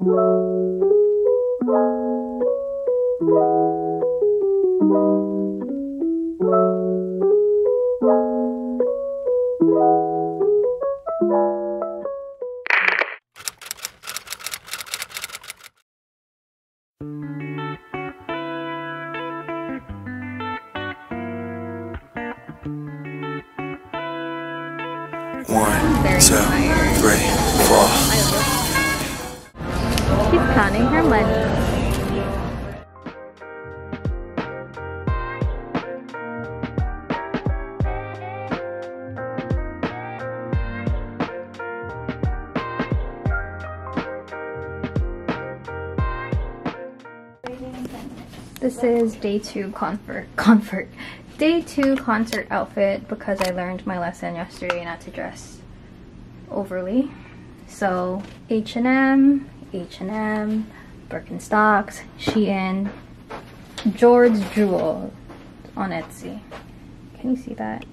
One, This is day two comfort comfort day two concert outfit because I learned my lesson yesterday not to dress overly. So H&M, H&M, Birkenstocks, Shein, George Jewel on Etsy. Can you see that?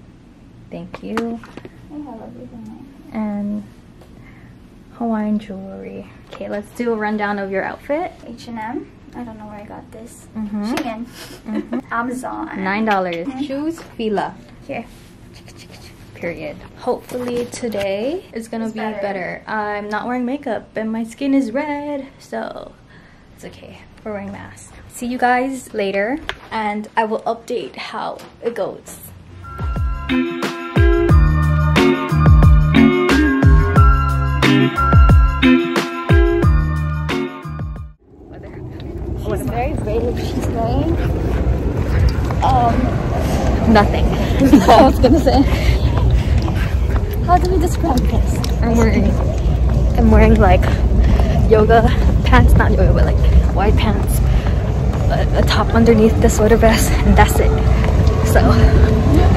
Thank you. And Hawaiian jewelry. Okay, let's do a rundown of your outfit. H&M. I don't know where I got this. Mhm. Shein. Amazon. Nine dollars. Shoes, Fila. Here. Period. Hopefully today is gonna It's be better. better. I'm not wearing makeup and my skin is red, so it's okay. We're wearing masks. See you guys later, and I will update how it goes. Um Nothing. I was gonna say. How do we describe this? I'm wearing I'm wearing like yoga pants, not yoga, but like white pants, a, a top underneath the sweater vest, and that's it. So.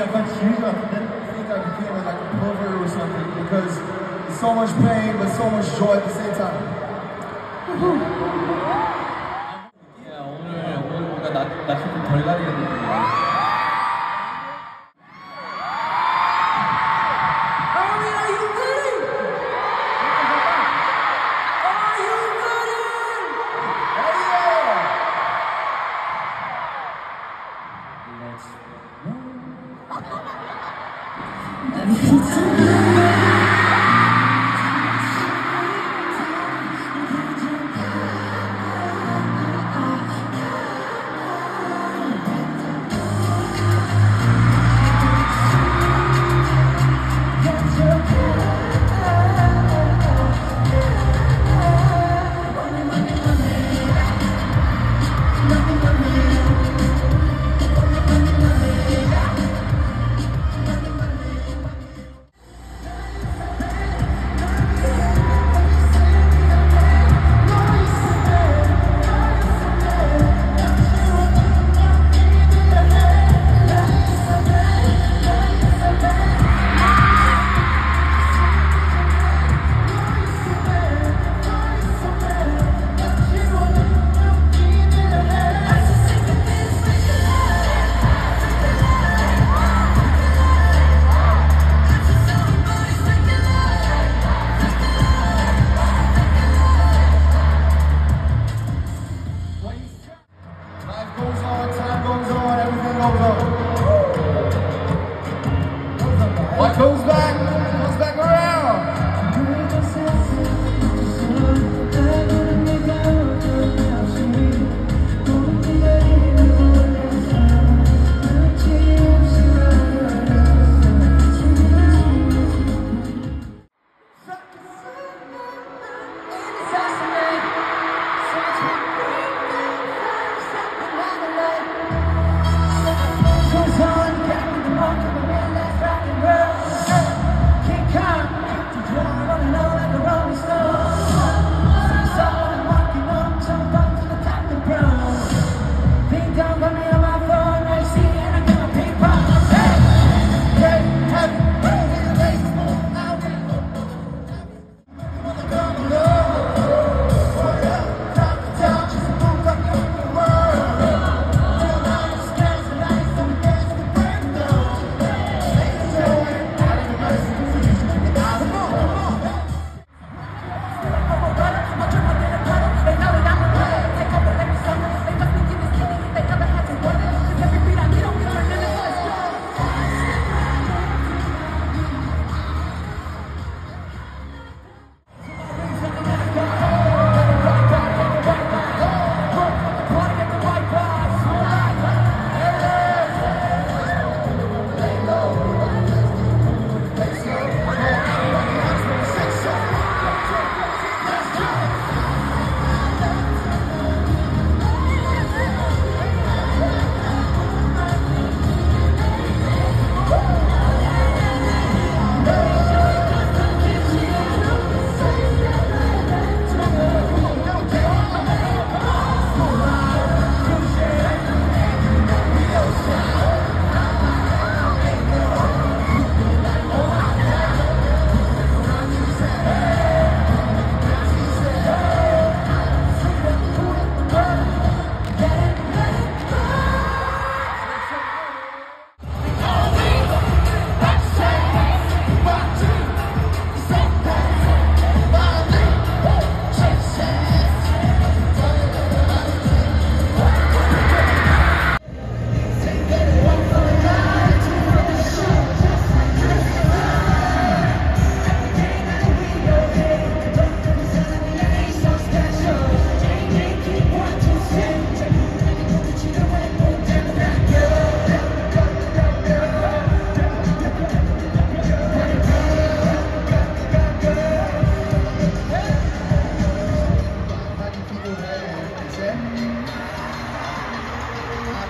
a bunch of and then I think I became feel like a prover or something because so much pain but so much joy at the same time. 哈哈哈哈！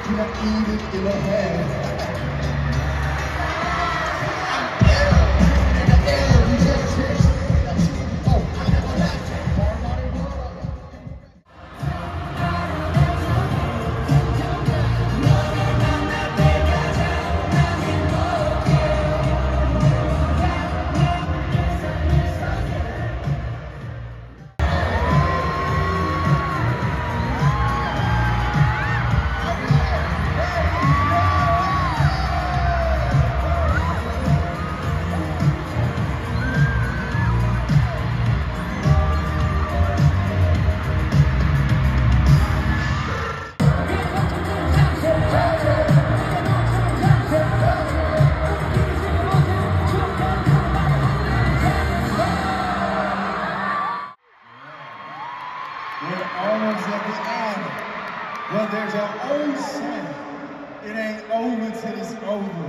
Can I eat it in a hand? Almost at the end. But there's an old saying. It ain't over till it's over.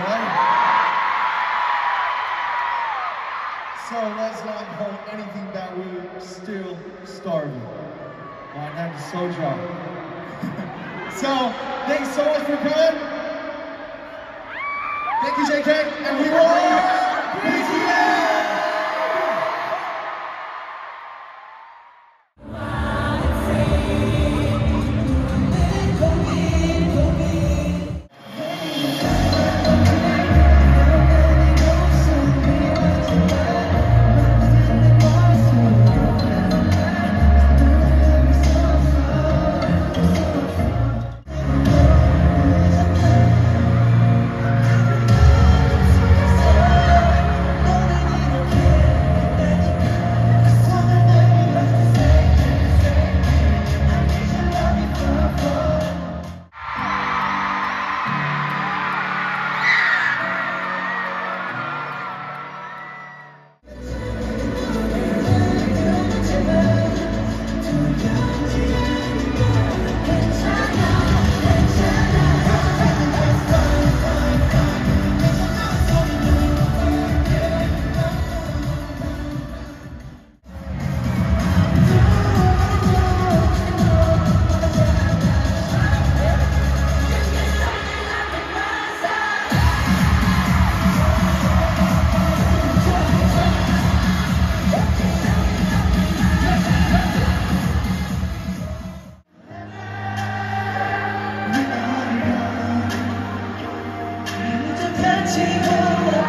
Right? So let's not hold anything back. We're still starving. My name is Soja. so, thanks so much for coming. Thank you, JK. And we will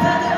Yeah.